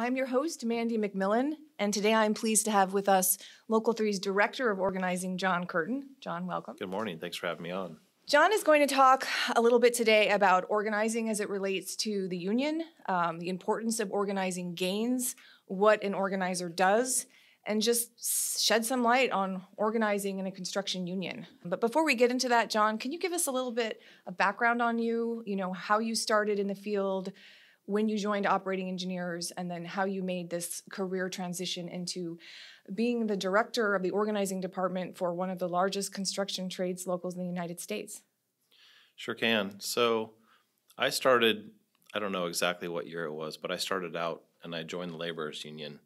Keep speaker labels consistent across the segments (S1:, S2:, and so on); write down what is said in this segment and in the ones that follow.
S1: I'm your host, Mandy McMillan, and today I'm pleased to have with us Local 3's Director of Organizing, John Curtin. John, welcome.
S2: Good morning. Thanks for having me on.
S1: John is going to talk a little bit today about organizing as it relates to the union, um, the importance of organizing gains, what an organizer does, and just shed some light on organizing in a construction union. But before we get into that, John, can you give us a little bit of background on you, you know, how you started in the field, when you joined operating engineers and then how you made this career transition into being the director of the organizing department for one of the largest construction trades locals in the United States.
S2: Sure can. So I started, I don't know exactly what year it was, but I started out and I joined the laborers union.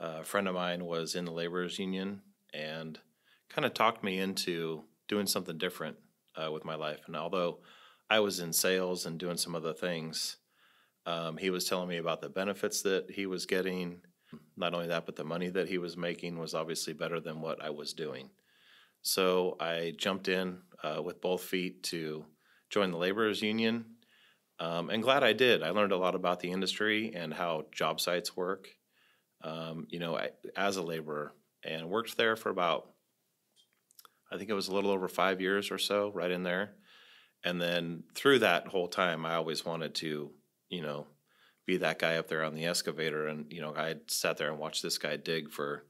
S2: A friend of mine was in the laborers union and kind of talked me into doing something different uh, with my life. And although I was in sales and doing some other things, um, he was telling me about the benefits that he was getting. Not only that, but the money that he was making was obviously better than what I was doing. So I jumped in uh, with both feet to join the laborers union. Um, and glad I did. I learned a lot about the industry and how job sites work. Um, you know, I, as a laborer, and worked there for about, I think it was a little over five years or so, right in there. And then through that whole time, I always wanted to you know, be that guy up there on the excavator. And, you know, I sat there and watched this guy dig for,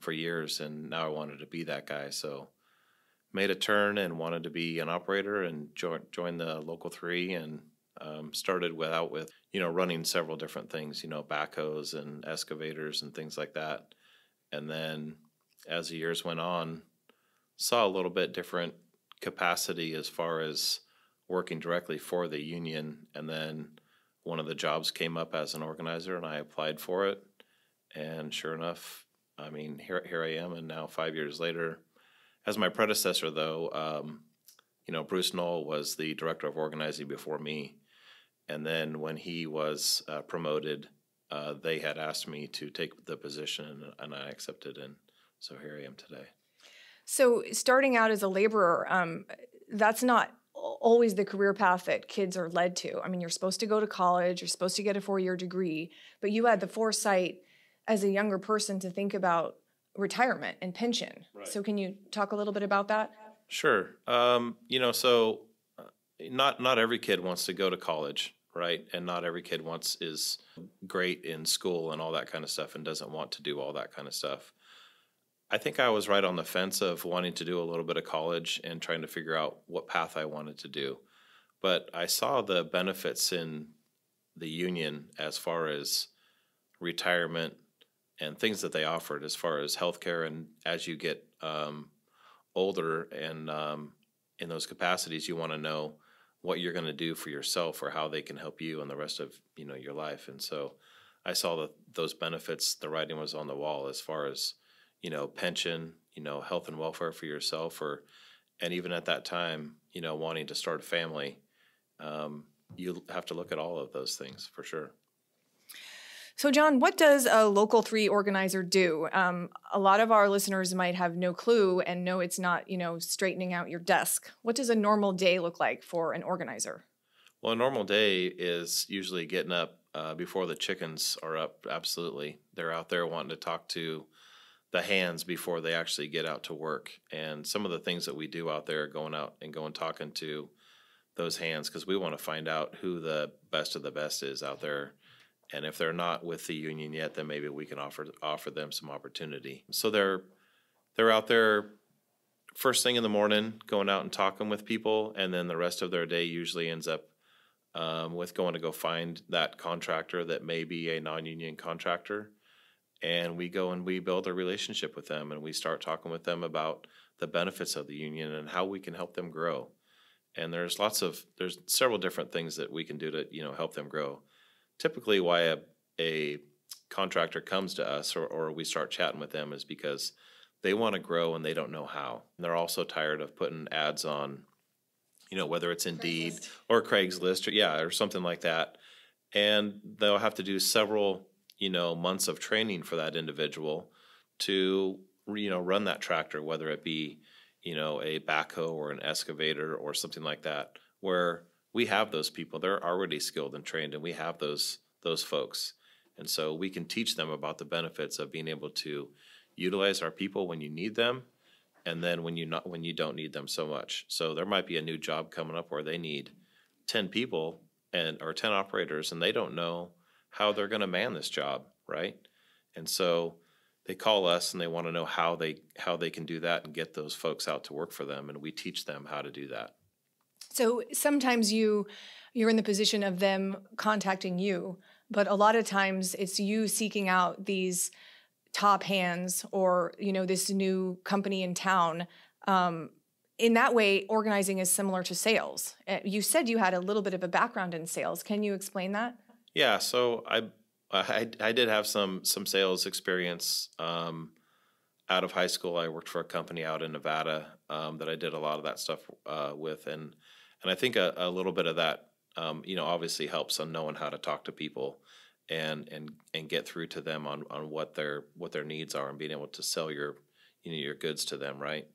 S2: for years and now I wanted to be that guy. So made a turn and wanted to be an operator and join, join the local three and um, started without with, you know, running several different things, you know, backhoes and excavators and things like that. And then as the years went on, saw a little bit different capacity as far as working directly for the union and then one of the jobs came up as an organizer and I applied for it. And sure enough, I mean, here, here I am. And now, five years later, as my predecessor, though, um, you know, Bruce Knoll was the director of organizing before me. And then when he was uh, promoted, uh, they had asked me to take the position and, I accepted. And so here I am today.
S1: So, starting out as a laborer, um, that's not always the career path that kids are led to. I mean, you're supposed to go to college, you're supposed to get a four year degree, but you had the foresight as a younger person to think about retirement and pension. Right. So, can you talk a little bit about that?
S2: Sure. Um, you know, so uh, not not every kid wants to go to college, right? And not every kid wants is great in school and all that kind of stuff, and doesn't want to do all that kind of stuff. I think I was right on the fence of wanting to do a little bit of college and trying to figure out what path I wanted to do. But I saw the benefits in the union as far as retirement and things that they offered as far as healthcare and as you get um, older and um, in those capacities you want to know what you're going to do for yourself or how they can help you in the rest of you know your life and so i saw that those benefits the writing was on the wall as far as you know, pension, you know, health and welfare for yourself, or and even at that time, you know, wanting to start a family, um, you have to look at all of those things for sure.
S1: So, John, what does a local three organizer do? Um, a lot of our listeners might have no clue and know it's not, you know, straightening out your desk. What does a normal day look like for an organizer?
S2: Well, a normal day is usually getting up uh, before the chickens are up. Absolutely, they're out there wanting to talk to the hands before they actually get out to work. And some of the things that we do out there, going out and going talking to those hands, because we want to find out who the best of the best is out there. And if they're not with the union yet, then maybe we can offer offer them some opportunity. So they're they're out there first thing in the morning, going out and talking with people, and then the rest of their day usually ends up um, with going to go find that contractor that may be a non-union contractor and we go and we build a relationship with them and we start talking with them about the benefits of the union and how we can help them grow. And there's lots of there's several different things that we can do to you know help them grow. Typically why a, a contractor comes to us or, or we start chatting with them is because they want to grow and they don't know how. And they're also tired of putting ads on you know whether it's indeed Craigslist. or craigslist or yeah or something like that. And they'll have to do several you know months of training for that individual to you know run that tractor whether it be you know a backhoe or an excavator or something like that where we have those people they're already skilled and trained and we have those those folks And so we can teach them about the benefits of being able to utilize our people when you need them and then when you not when you don't need them so much. So there might be a new job coming up where they need 10 people and or 10 operators and they don't know how they're going to man this job, right? And so they call us and they want to know how they how they can do that and get those folks out to work for them and we teach them how to do that.
S1: So sometimes you you're in the position of them contacting you, but a lot of times it's you seeking out these top hands or you know this new company in town um, in that way organizing is similar to sales uh, you said you had a little bit of a background in sales can you explain that
S2: yeah so i i, I did have some some sales experience um, out of high school. I worked for a company out in nevada um, that i did a lot of that stuff uh, with and and i think a, a little bit of that um, you know obviously helps on knowing how to talk to people and and and get through to them on on what their what their needs are and being able to sell your you know your goods to them right?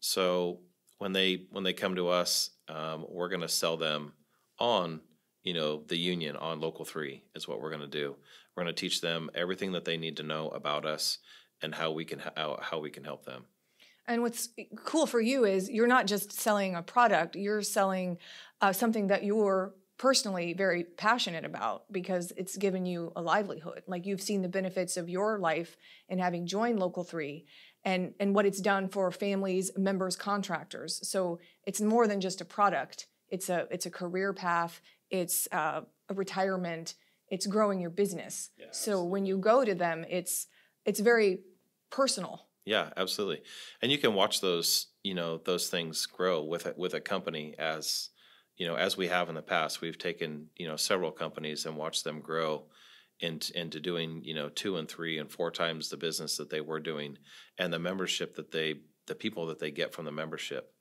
S2: So when they when they come to us um, we're going to sell them on you know the union on local 3 is what we're going to do we're going to teach them everything that they need to know about us and how we can how, how we can help them
S1: and what's cool for you is you're not just selling a product you're selling uh, something that you're personally very passionate about because it's given you a livelihood. Like you've seen the benefits of your life in having joined Local 3 and, and what it's done for families, members, contractors. So it's more than just a product. It's a it's a career path. It's uh, a retirement. It's growing your business. Yeah, so when you go to them, it's it's very personal.
S2: Yeah, absolutely. And you can watch those you know those things grow with a, with a company as you know, as we have in the past, we've taken, you know, several companies and watched them grow into, into doing, you know, two and three and four times the business that they were doing and the membership that they, the people that they get from the membership,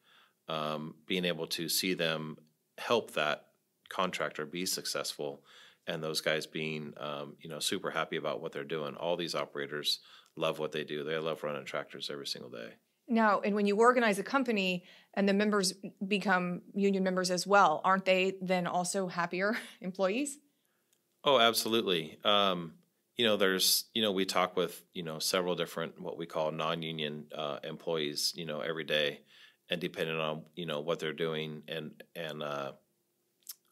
S2: um, being able to see them help that contractor be successful and those guys being, um, you know, super happy about what they're doing. All these operators love what they do. They love running tractors every single day.
S1: Now, and when you organize a company and the members become union members as well, aren't they then also happier employees?
S2: Oh, absolutely. Um, you know, there's, you know, we talk with, you know, several different what we call non-union uh, employees, you know, every day, and depending on, you know, what they're doing and and uh,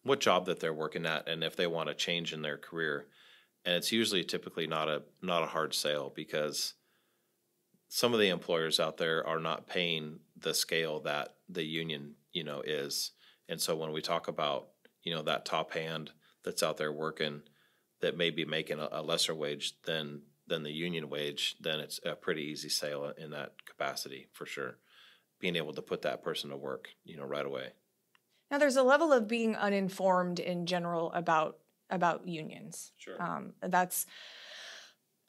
S2: what job that they're working at, and if they want to change in their career, and it's usually typically not a not a hard sale because some of the employers out there are not paying the scale that the union, you know, is. And so when we talk about, you know, that top hand that's out there working that may be making a, a lesser wage than than the union wage, then it's a pretty easy sale in that capacity for sure. Being able to put that person to work, you know, right away.
S1: Now there's a level of being uninformed in general about about unions.
S2: Sure.
S1: Um, that's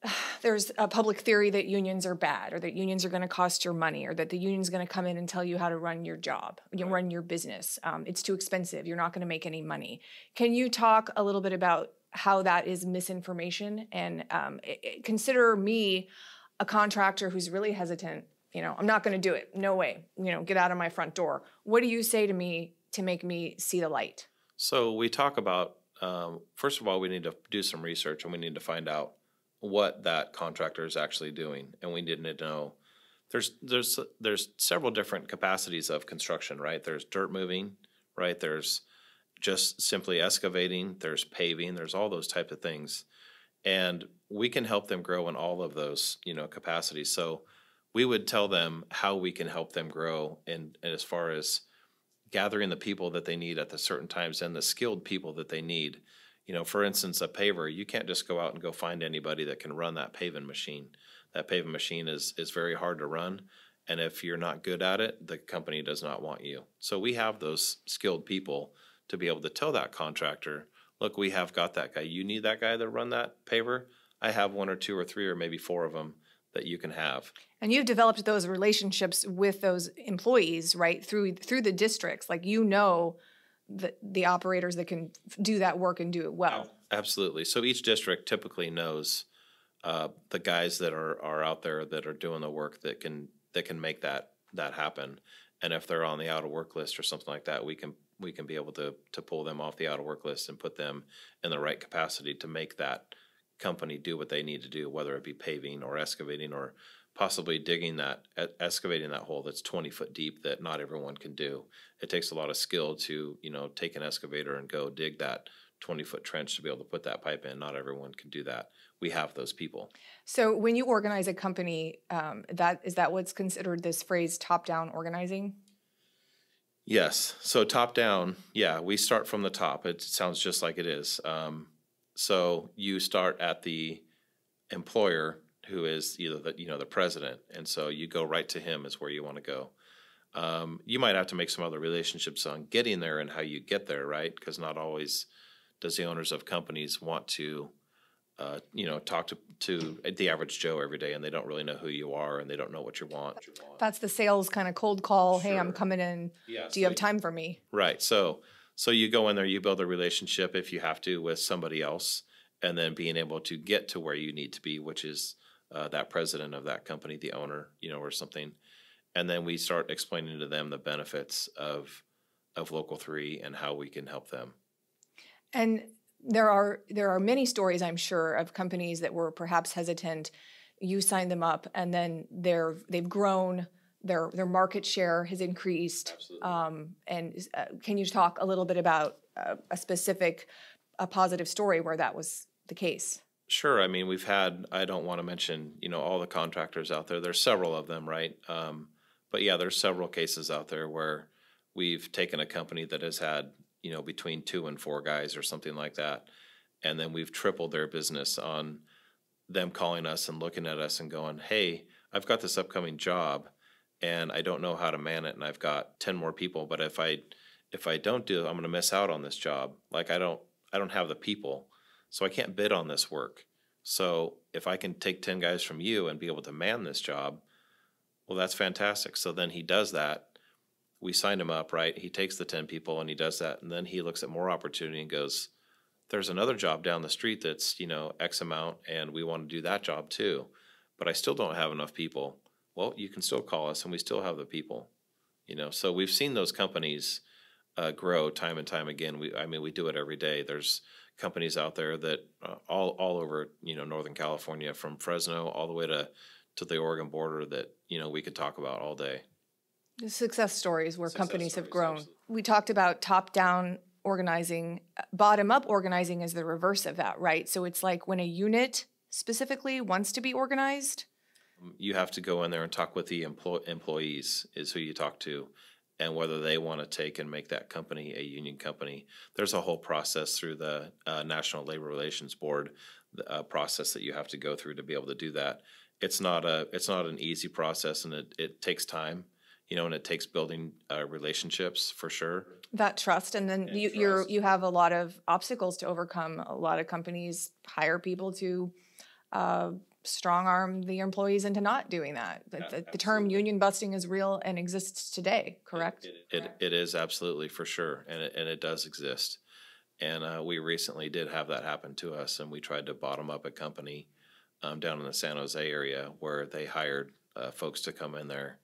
S1: there's a public theory that unions are bad or that unions are going to cost your money or that the union's going to come in and tell you how to run your job you right. run your business. Um, it's too expensive. You're not going to make any money. Can you talk a little bit about how that is misinformation? And um, it, it, consider me a contractor who's really hesitant you know i'm not going to do it. No way. You know get out of my front door. What do you say to me to make me see the light
S2: so we talk about um, first of all we need to do some research and we need to find out what that contractor is actually doing, and we need to know. There's there's there's several different capacities of construction, right? There's dirt moving, right? There's just simply excavating. There's paving. There's all those type of things, and we can help them grow in all of those you know capacities. So we would tell them how we can help them grow, and, and as far as gathering the people that they need at the certain times and the skilled people that they need you know, for instance, a paver, you can't just go out and go find anybody that can run that paving machine. That paving machine is is very hard to run, and if you're not good at it, the company does not want you. So we have those skilled people to be able to tell that contractor, look, we have got that guy. You need that guy to run that paver. I have one or two or three or maybe four of them that you can have.
S1: And you've developed those relationships with those employees, right? Through through the districts. Like you know the, the operators that can do that work and do it well.
S2: Absolutely. So each district typically knows uh, the guys that are, are out there that are doing the work that can that can make that that happen. And if they're on the out of work list or something like that, we can we can be able to to pull them off the out of work list and put them in the right capacity to make that company do what they need to do, whether it be paving or excavating or possibly digging that, excavating that hole that's twenty foot deep that not everyone can do. It takes a lot of skill to, you know, take an excavator and go dig that twenty foot trench to be able to put that pipe in. Not everyone can do that. We have those people.
S1: So when you organize a company, um, that is that what's considered this phrase top-down organizing?
S2: Yes. So top down, yeah, we start from the top. It sounds just like it is. Um, so you start at the employer, who is either the you know the president, and so you go right to him is where you want to go. Um, you might have to make some other relationships on getting there and how you get there, right? Because not always does the owners of companies want to, uh, you know, talk to to the average Joe every day, and they don't really know who you are, and they don't know what you want.
S1: That's the sales kind of cold call. Hey, I'm coming in.
S2: Yeah,
S1: Do you have time for me?
S2: Right. So so you go in there, you build a relationship if you have to with somebody else, and then being able to get to where you need to be, which is uh, that president of that company, the owner, you know, or something. And then we start explaining to them the benefits of of local three and how we can help them.
S1: And there are there are many stories, I'm sure, of companies that were perhaps hesitant. You signed them up, and then they're they've grown. Their their market share has increased. Um, and uh, can you talk a little bit about uh, a specific, a positive story where that was the case?
S2: Sure. I mean, we've had, I don't want to mention, you know, all the contractors out there. There's several of them, right? Um, but yeah, there's several cases out there where we've taken a company that has had, you know, between two and four guys or something like that. And then we've tripled their business on them calling us and looking at us and going, hey, I've got this upcoming job and I don't know how to man it and I've got 10 more people, but if I if I don't do it, I'm going to miss out on this job. Like I don't I don't have the people. So I can't bid on this work. So if I can take 10 guys from you and be able to man this job, well, that's fantastic. So then he does that. We signed him up, right? He takes the 10 people and he does that. And then he looks at more opportunity and goes, there's another job down the street that's, you know, X amount and we want to do that job too. But I still don't have enough people. Well, you can still call us and we still have the people, you know. So we've seen those companies uh, grow time and time again. We, I mean, we do it every day. There's companies out there that uh, all all over you know Northern California, from Fresno all the way to to the Oregon border that you know we could talk about all day.
S1: The success stories where
S2: Success
S1: companies have grown.
S2: absolutely.
S1: We talked about top down organizing, bottom up organizing is the reverse of that, right? So it's like when a unit specifically wants to be organized.
S2: You have to go in there and talk with the employ- employees is who you talk to, and whether they want to take and make that company a union company. There's a whole process through the uh, National Labor Relations Board, uh, process that you have to go through to be able to do that. It's not a it's not an easy process, and it, it takes time, you know, and it takes building uh, relationships for sure.
S1: that trust and then
S2: And
S1: you you're you have a lot of obstacles to overcome a lot of companies hire people to uh, strong arm the employees into not doing that the, the, the term union busting is real and exists today correct
S2: It, it is absolutely for sure, and it, and it does exist. And uh, we recently did have that happen to us, and we tried to bottom up a company um, down in the San Jose area where they hired uh, folks to come in there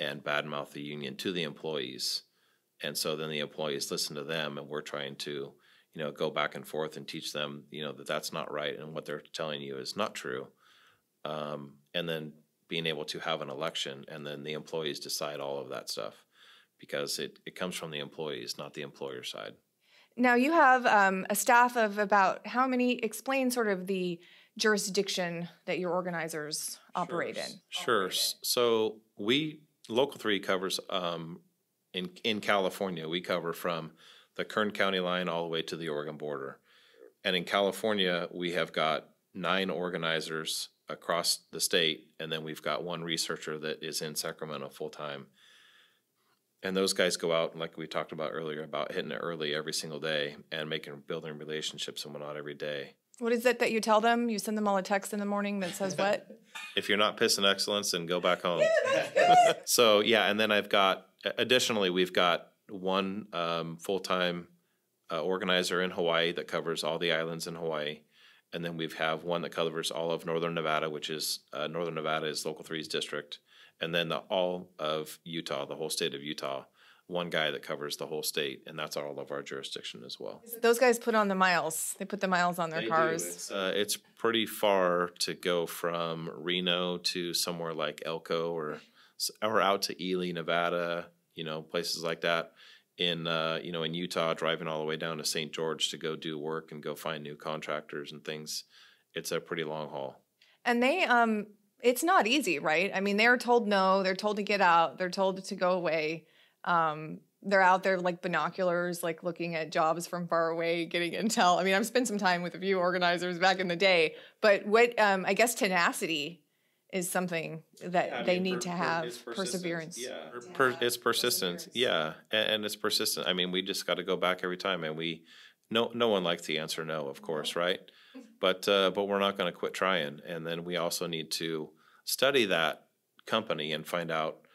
S2: and badmouth the union to the employees. And so then the employees listen to them, and we're trying to, you know, go back and forth and teach them, you know, that that's not right, and what they're telling you is not true. Um, and then being able to have an election, and then the employees decide all of that stuff because it, it comes from the employees, not the employer side.
S1: now you have um, a staff of about how many explain sort of the jurisdiction that your organizers operate in
S2: Sure. S- So we local three covers um, in in California. We cover from the Kern County line all the way to the Oregon border, and in California we have got nine organizers across the state, and then we've got one researcher that is in Sacramento full time. And those guys go out, like we talked about earlier, about hitting it early every single day and making building relationships and whatnot every day.
S1: what is it that you tell them you send them all a text in the morning that says what
S2: if you're not pissing excellence, then go back home. so yeah, and then I've got additionally we've got one um, full time uh, organizer in Hawaii that covers all the islands in Hawaii, and then we have have one that covers all of northern Nevada, which is uh, northern Nevada is Local 3's district, and then the all of Utah, the whole state of Utah. one guy that covers the whole state, and that's all of our jurisdiction as well.
S1: Those guys put on the miles. They put the miles on their
S2: They
S1: cars.
S2: It's, uh, it's pretty far to go from Reno to somewhere like Elko or or out to Ely, Nevada. You know, places like that. In uh, you know, in Utah, driving all the way down to St. George to go do work and go find new contractors and things. It's a pretty long haul.
S1: And they um it's not easy, right? I mean, they're told no, they're told to get out, they're told to go away. Um they're out there like binoculars, like looking at jobs from far away, getting intel. I mean, I've spent some time with a few organizers back in the day, but what um I guess tenacity is something that they need to have perseverance.
S2: Yeah, per, it's persistence. Yeah, and, and it's persistent. I mean, we just got to go back every time, and we no no one likes the answer no, of course, right? But uh, but we're not going to quit trying, and then we also need to study that company and find out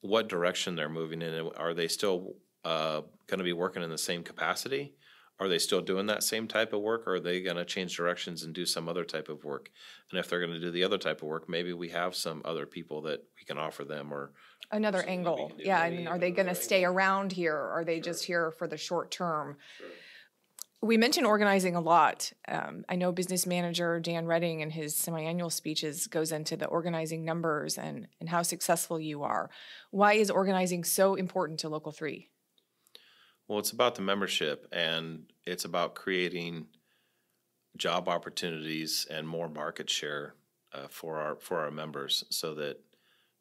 S2: what direction they're moving in. Are they still uh, going to be working in the same capacity? Are they still doing that same type of work, or are they going to change directions and do some other type of work? And if they're going to do the other type of work, maybe we have some other people that we can offer them, or
S1: Another
S2: something that we
S1: angle. Yeah, I mean, are they going to stay around here? Or are they just here for the short term? We mentioned organizing a lot. Um, I know business manager Dan Reding in his semi-annual speeches goes into the organizing numbers and and how successful you are. Why is organizing so important to Local Three?
S2: Well, it's about the membership and it's about creating job opportunities and more market share uh, for our for our members so that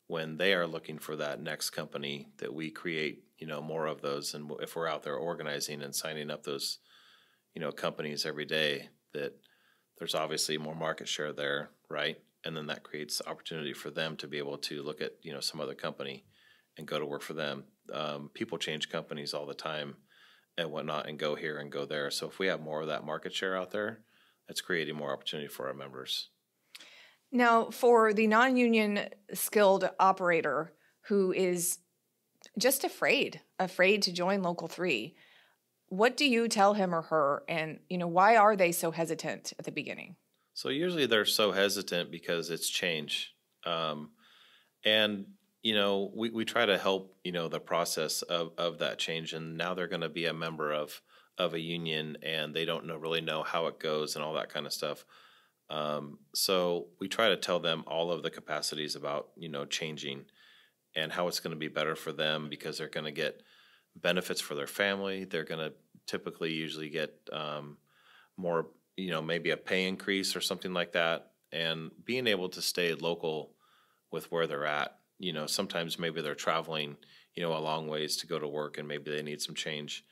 S2: when they are looking for that next company that we create you know more of those and if we're out there organizing and signing up those you know companies every day that there's obviously more market share there right? And then that creates opportunity for them to be able to look at you know some other company and go to work for them um, people change companies all the time and whatnot and go here and go there so if we have more of that market share out there that's creating more opportunity for our members
S1: Now, for the non-union skilled operator who is just afraid, afraid to join Local 3, what do you tell him or her and, you know, why are they so hesitant at the beginning?
S2: So usually they're so hesitant because it's change. Um, and, you know, we, we try to help, you know, the process of, of that change. And now they're going to be a member of, of a union and they don't know, really know how it goes and all that kind of stuff. Um, so we try to tell them all of the capacities about, you know, changing and how it's going to be better for them because they're going to get benefits for their family. They're going to typically usually get um, more, you know, maybe a pay increase or something like that. And being able to stay local with where they're at, you know, sometimes maybe they're traveling, you know, a long ways to go to work and maybe they need some change.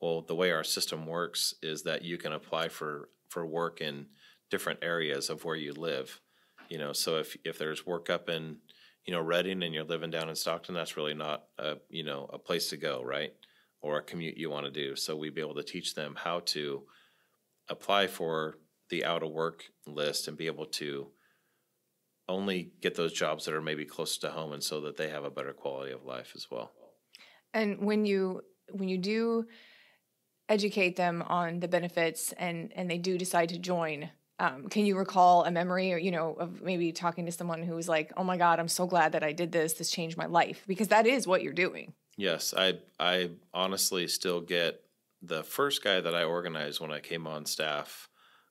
S2: Well, the way our system works is that you can apply for, for work in different areas of where you live. You know, so if, if there's work up in, you know, Redding and you're living down in Stockton, that's really not a, you know, a place to go, right? Or a commute you want to do. So we'd be able to teach them how to apply for the out of work list and be able to only get those jobs that are maybe close to home and so that they have a better quality of life as well.
S1: And when you when you do educate them on the benefits and and they do decide to join, um, can you recall a memory or you know of maybe talking to someone who was like, "Oh my God, I'm so glad that I did this. This changed my life." Because that is what you're doing.
S2: Yes, I I honestly still get the first guy that I organized when I came on staff.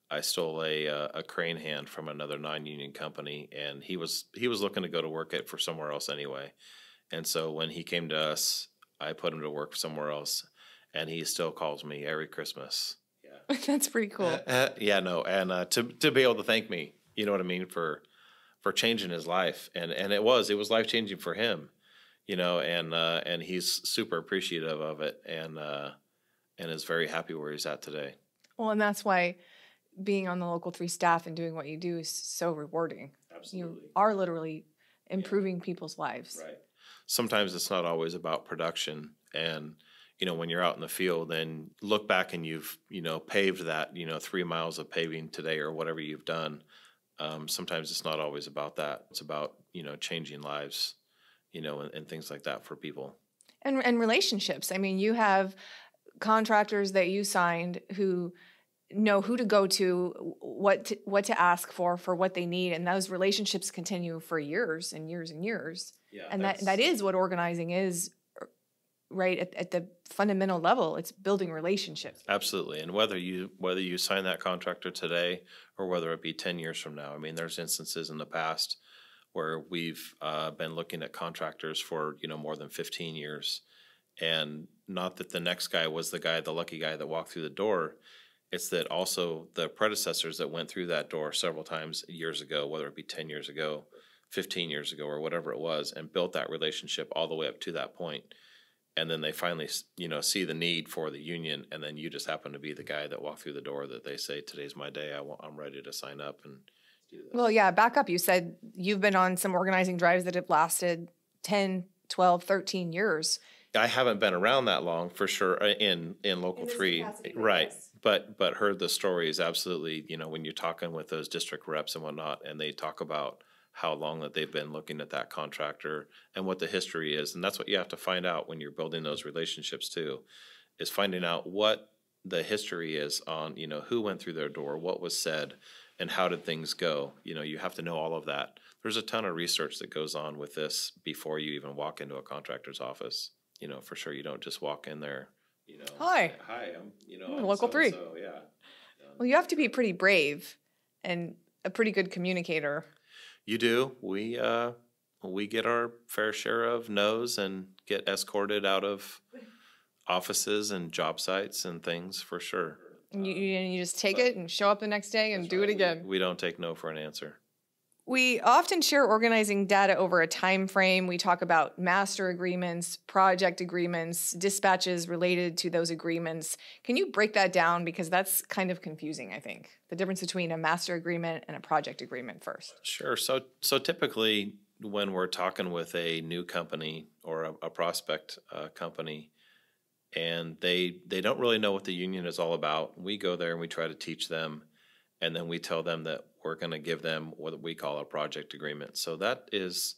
S2: I stole a uh, a crane hand from another non-union company, and he was he was looking to go to work at for somewhere else anyway. And so when he came to us, I put him to work somewhere else, and he still calls me every Christmas. Yeah,
S1: That's pretty cool.
S2: Uh, yeah, no, and uh, to to be able to thank me, you know what I mean for for changing his life, and and it was it was life changing for him, you know, and uh, and he's super appreciative of it, and uh, and is very happy where he's at today.
S1: Well, and that's why being on the local three staff and doing what you do is so rewarding. Absolutely. You are literally improving people's lives.
S2: Right. Sometimes it's not always about production and you know when you're out in the field and look back and you've you know paved that you know three miles of paving today or whatever you've done um, sometimes it's not always about that it's about you know changing lives you know and, and things like that for people
S1: And and relationships. I mean, you have contractors that you signed who know who to go to, what to, what to ask for for what they need, and those relationships continue for years and years and years.
S2: yeah
S1: and that that is what organizing is right at, at the fundamental level it's building relationships
S2: Absolutely, and whether you, whether you sign that contractor today or whether it be ten years from now, I mean, there's instances in the past where we've, uh, been looking at contractors for, you know, more than fifteen years. And not that the next guy was the guy, the lucky guy that walked through the door, it's that also the predecessors that went through that door several times years ago, whether it be ten years ago, fifteen years ago, or whatever it was, and built that relationship all the way up to that point. And then they finally, you know, see the need for the union, and then you just happen to be the guy that walked through the door that they say, today's my day, I want, I'm ready to sign up and do this.
S1: well yeah back up you said you've been on some organizing drives that have lasted 10 12 13 years
S2: I haven't been around that long for sure uh, in in local
S1: this
S2: three,
S1: capacity,
S2: right?
S1: yes.
S2: But but heard the stories absolutely. You know when you're talking with those district reps and whatnot, and they talk about how long that they've been looking at that contractor and what the history is, and that's what you have to find out when you're building those relationships too, is finding out what the history is on you know who went through their door, what was said, and how did things go. You know you have to know all of that. There's a ton of research that goes on with this before you even walk into a contractor's office you know, for sure you don't just walk in there, you know.
S1: Hi.
S2: Hi, I'm, you know,
S1: I'm
S2: I'm
S1: Local Three."
S2: so-and-so," yeah.
S1: well you have to be pretty brave and a pretty good communicator
S2: You do. We, uh, we get our fair share of no's and get escorted out of offices and job sites and things for sure.
S1: and you, you, and you just take it and show up the next day and do
S2: right.
S1: it again
S2: We don't take no for an answer.
S1: We often share organizing data over a time frame. We talk about master agreements, project agreements, dispatches related to those agreements. Can you break that down because that's kind of confusing, I think. The difference between a master agreement and a project agreement first.
S2: Sure. So, so typically when we're talking with a new company or a, a prospect uh, company, and they they don't really know what the union is all about, we go there and we try to teach them, and then we tell them that we're going to give them what we call a project agreement. So that is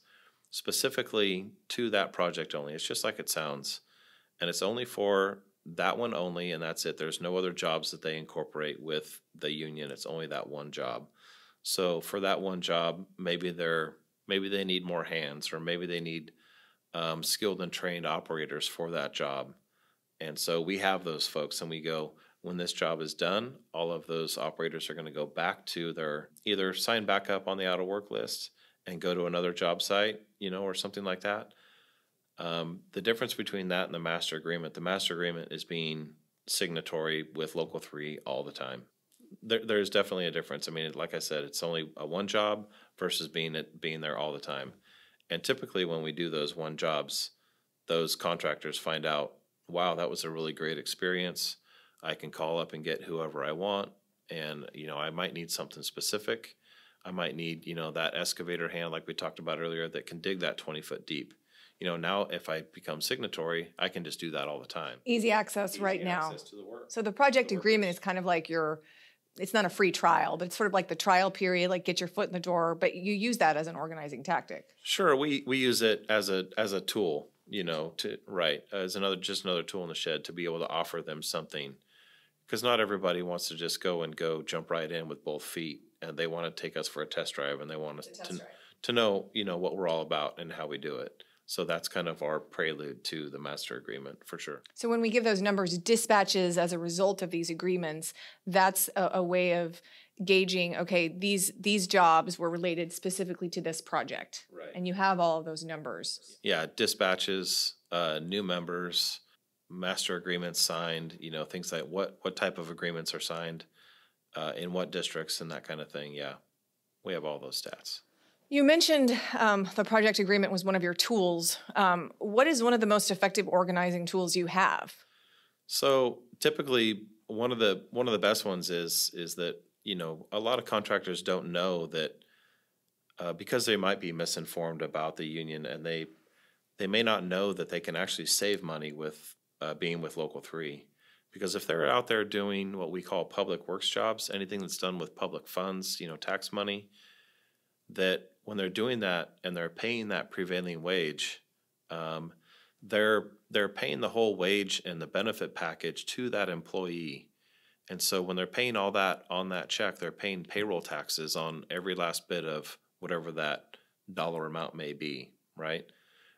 S2: specifically to that project only. It's just like it sounds, and it's only for that one only, and that's it. There's no other jobs that they incorporate with the union. It's only that one job. So for that one job, maybe they're maybe they need more hands, or maybe they need um, skilled and trained operators for that job. And so we have those folks, and we go when this job is done. All of those operators are going to go back to their either sign back up on the out of work list and go to another job site, you know, or something like that. Um, the difference between that and the master agreement, the master agreement is being signatory with local three all the time there, there's definitely a difference. I mean, like I said, it's only a one job versus being it being there all the time. And typically, when we do those one jobs, those contractors find out, wow, that was a really great experience. I can call up and get whoever I want, and you know, I might need something specific. I might need, you know, that excavator hand like we talked about earlier that can dig that twenty foot deep. You know, now if I become signatory, I can just do that all the time.
S1: Easy access
S2: Easy
S1: right now.
S2: access to the work.
S1: So the project
S2: the
S1: agreement is kind of like your it's not a free trial, but it's sort of like the trial period, like get your foot in the door, but you use that as an organizing tactic.
S2: Sure, we we use it as a as a tool, you know, to right as another just another tool in the shed to be able to offer them something, because not everybody wants to just go and go jump right in with both feet, and they want to take us for a test drive, and they want us to to know you know what we're all about and how we do it. So that's kind of our prelude to the master agreement for sure.
S1: So when we give those numbers, dispatches as a result of these agreements, that's a, a way of gauging. Okay, these these jobs were related specifically to this project,
S2: Right.
S1: and you have all of those numbers.
S2: Yeah, dispatches, uh, new members, master agreements signed, you know, things like what, what type of agreements are signed, uh, in what districts and that kind of thing, yeah. We have all those stats.
S1: You mentioned um, the project agreement was one of your tools. Um, what is one of the most effective organizing tools you have?
S2: So typically, one of the, one of the best ones is, is that, you know, a lot of contractors don't know that, uh, because they might be misinformed about the union and they, they may not know that they can actually save money with, uh, being with local three. Because if they're out there doing what we call public works jobs, anything that's done with public funds, you know, tax money, that when they're doing that and they're paying that prevailing wage, um, they're they're paying the whole wage and the benefit package to that employee. And so when they're paying all that on that check, they're paying payroll taxes on every last bit of whatever that dollar amount may be, right?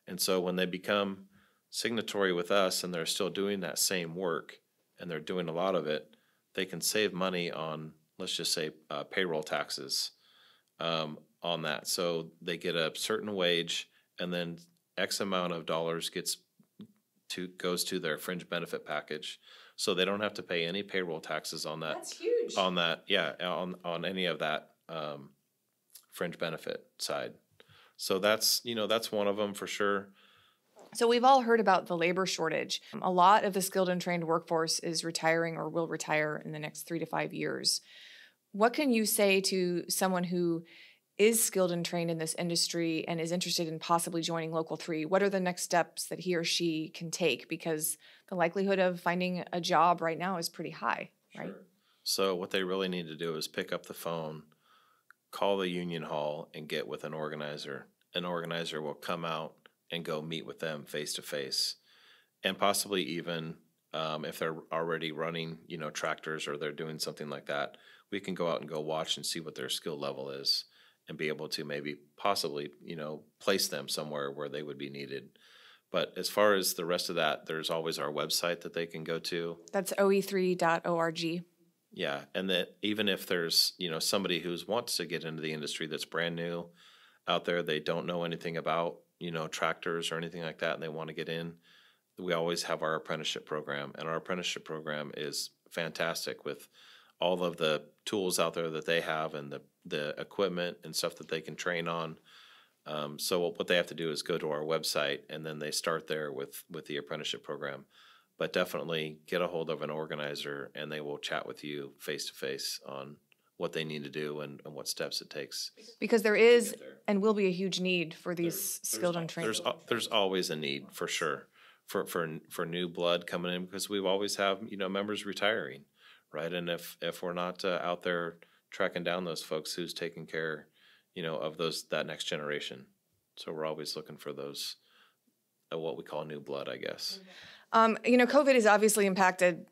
S2: And so when they become signatory with us and they're still doing that same work and they're doing a lot of it, they can save money on, let's just say, uh, payroll taxes um, on that. So they get a certain wage and then X amount of dollars gets to, goes to their fringe benefit package. So they don't have to pay any payroll taxes on that That's
S1: huge.
S2: on that, yeah, on, on any of that, um, fringe benefit side. So that's, you know, that's one of them for sure.
S1: So we've all heard about the labor shortage. A lot of the skilled and trained workforce is retiring or will retire in the next three to five years. What can you say to someone who is skilled and trained in this industry and is interested in possibly joining Local 3? What are the next steps that he or she can take? Because the likelihood of finding a job right now is pretty high, right?
S2: So what they really need to do is pick up the phone, call the union hall and get with an organizer. An organizer will come out and go meet with them face to face. And possibly even, um, if they're already running, you know, tractors or they're doing something like that, we can go out and go watch and see what their skill level is and be able to maybe possibly, you know, place them somewhere where they would be needed. But as far as the rest of that, there's always our website that they can go to.
S1: That's E oe3.org.
S2: Yeah, and that even if there's, you know, somebody who's wants to get into the industry that's brand new out there, they don't know anything about, you know, tractors or anything like that, and they want to get in, we always have our apprenticeship program, and our apprenticeship program is fantastic with all of the tools out there that they have and the, the equipment and stuff that they can train on. Um, so what what they have to do is go to our website and then they start there with, with the apprenticeship program. But definitely get a hold of an organizer and they will chat with you face to face on what they need to do and, and what steps it takes.
S1: Because there is
S2: there.
S1: and will be a huge need for these
S2: There's
S1: skilled and trained.
S2: There's, al- there's always a need for sure for, for, for new blood coming in because we've always have, you know, members retiring, right? And if, if we're not uh, out there tracking down those folks, who's taking care, you know, of those, that next generation? So we're always looking for those, uh, what we call new blood, I guess.
S1: Um, you know, COVID has obviously impacted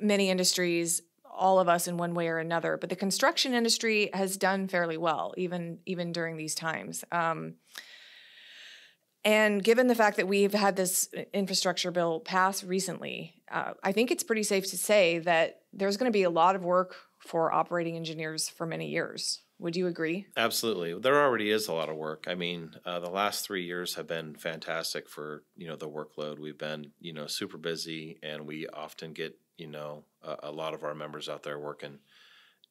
S1: many industries, all of us in one way or another. But the construction industry has done fairly well, even even during these times. Um, and given the fact that we've had this infrastructure bill pass recently, uh, I think it's pretty safe to say that there's going to be a lot of work for operating engineers for many years. Would you agree?
S2: Absolutely. There already is a lot of work. I mean, uh, the last three years have been fantastic for, you know, the workload. We've been, you know, super busy and we often get, you know, a, a lot of our members out there working.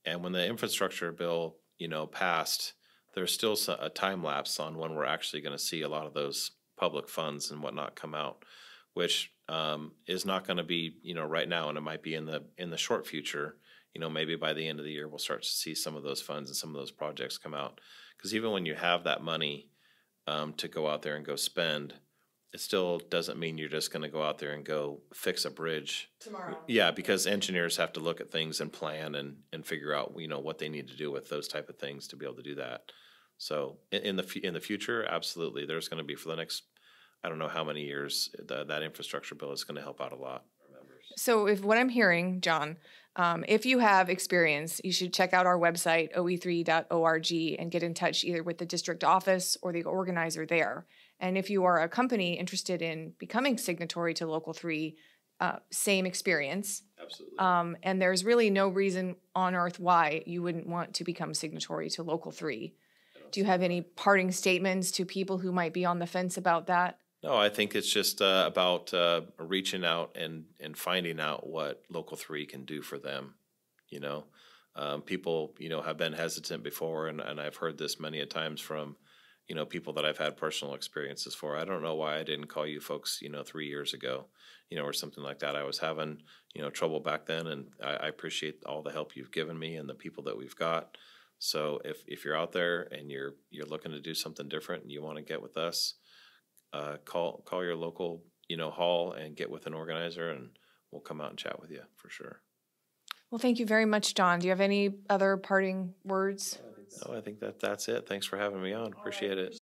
S2: And when the infrastructure bill, you know, passed, there's still a time lapse on when we're actually going to see a lot of those public funds and whatnot come out, which um, is not going to be, you know, right now, and it might be in the in the short future you know, maybe by the end of the year, we'll start to see some of those funds and some of those projects come out. Because even when you have that money um, to go out there and go spend, it still doesn't mean you're just going to go out there and go fix a bridge.
S1: Tomorrow.
S2: Yeah, because engineers have to look at things and plan and, and figure out, you know, what they need to do with those type of things to be able to do that. So in, in the fu- in the future, absolutely, there's going to be for the next, I don't know how many years, th- that infrastructure bill is going to help out a lot.
S1: So, if what I'm hearing, John, um, if you have experience, you should check out our website, E oe3.org, and get in touch either with the district office or the organizer there. And if you are a company interested in becoming signatory to Local 3, uh, same experience.
S2: Absolutely.
S1: Um, and there's really no reason on earth why you wouldn't want to become signatory to Local 3. Do you have any parting statements to people who might be on the fence about that?
S2: No, I think it's just uh, about uh, reaching out and, and finding out what Local Three can do for them. You know, um, people you know have been hesitant before, and, and I've heard this many a times from you know people that I've had personal experiences for. I don't know why I didn't call you folks you know three years ago, you know, or something like that. I was having you know trouble back then, and I, I appreciate all the help you've given me and the people that we've got. So if if you're out there and you're you're looking to do something different and you want to get with us uh, call call your local you know hall and get with an organizer and we'll come out and chat with you for sure.
S1: Well, thank you very much, John. Do you have any other parting words?
S2: No, I think that that's it. Thanks for having me on. Appreciate it.